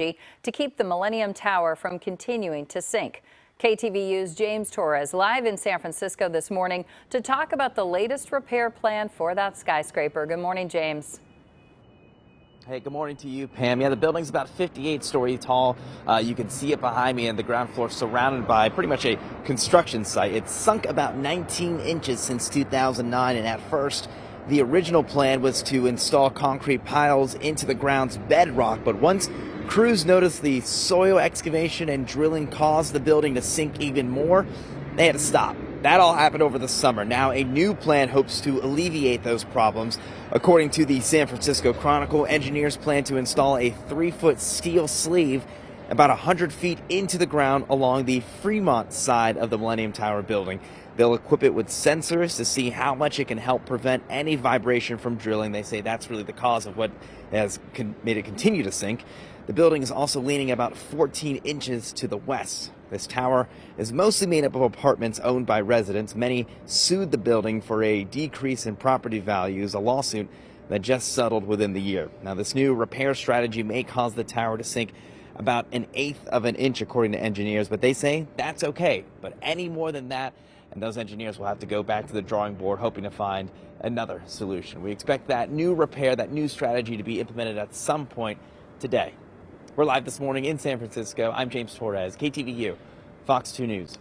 to keep the Millennium Tower from continuing to sink. KTVU's James Torrez live in San Francisco this morning to talk about the latest repair plan for that skyscraper. Good morning, James. Hey, good morning to you, Pam. Yeah, the building's about 58 story tall. Uh, you can see it behind me, and the ground floor surrounded by pretty much a construction site. It's sunk about 19 inches since 2009, and at first, the original plan was to install concrete piles into the ground's bedrock, but once Crews noticed the soil excavation and drilling caused the building to sink even more. They had to stop. That all happened over the summer. Now, a new plan hopes to alleviate those problems. According to the San Francisco Chronicle, engineers plan to install a three foot steel sleeve about 100 feet into the ground along the Fremont side of the Millennium Tower building. They'll equip it with sensors to see how much it can help prevent any vibration from drilling. They say that's really the cause of what has made it continue to sink. The building is also leaning about 14 inches to the west. This tower is mostly made up of apartments owned by residents. Many sued the building for a decrease in property values, a lawsuit that just settled within the year. Now, this new repair strategy may cause the tower to sink about an eighth of an inch, according to engineers, but they say that's okay. But any more than that, and those engineers will have to go back to the drawing board hoping to find another solution. We expect that new repair, that new strategy to be implemented at some point today. We're live this morning in San Francisco. I'm James Torrez, KTVU, Fox 2 News.